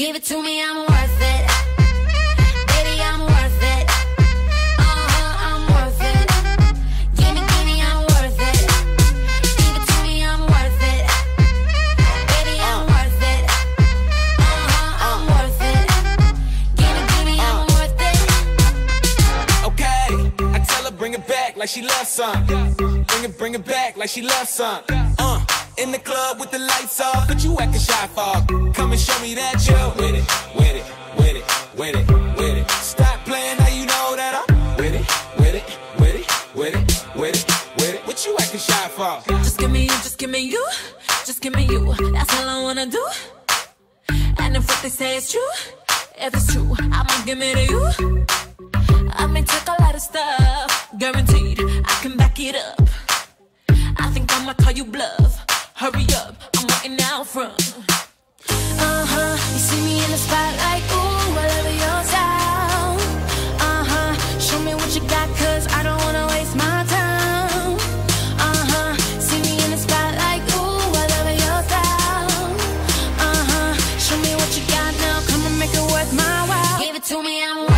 it to me, I'm worth it. Baby, I'm worth it. Uh-huh, I'm worth it. Give me, give me, I'm worth it. Give it to me, I'm worth it. Baby, I'm worth it. Uh-huh, I'm worth it. Give me, give me, I'm worth it. Okay, I tell her bring it back like she loves some. Bring it, bring it back like she loves some. Uh, in the club with the lights off, but you acting shy for. Come and show me that you're with it, with it, with it, with it, with it. Stop playing now you know that I'm with it, with it, with it, with it, with it, with it. What you acting shy for? Just give me you, just give me you, just give me you. That's all I wanna do. And if what they say is true, if it's true, I'ma give it to you. I may take a lot of stuff, guaranteed I can back it up. I think I'ma call you bluff. Hurry up, I'm waiting out from. Uh huh. You see me in the spotlight, ooh, love your style. Uh huh. Show me what you got, cause I don't wanna waste my time. Uh huh. See me in the spotlight, ooh, love your style. Uh huh. Show me what you got now, come and make it worth my while. Give it to me, I'm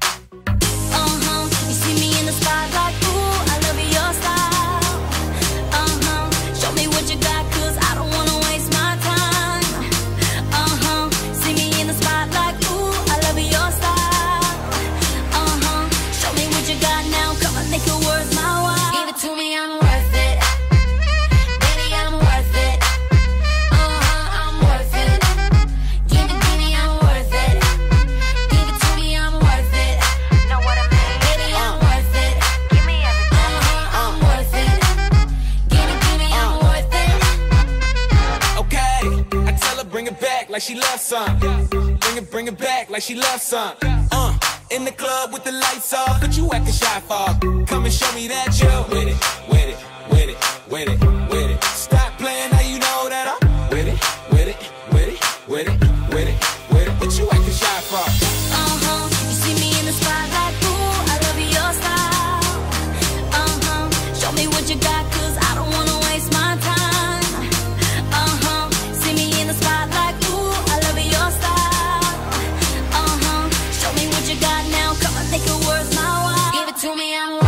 Now, come on, worth my while. Give it to me, I'm worth it. Baby, I'm worth it. I'm worth it. Gimme, gimme, I'm worth it. Give it to me, I'm worth it. Know what I mean? Baby, I'm worth it. Give me everything. Uh-huh, I'm worth it. Gimme, gimme, I'm worth it. Okay, I tell her bring it back like she loves some. Bring it, bring it back like she loves some. Uh, in the club with the lights off, but you acting shy for. Come and show me that you're with it, with it, with it, with it, with it. Stop playing now you know that I'm with it, with it, with it, with it, Take a worth my while. Give it to me, I'm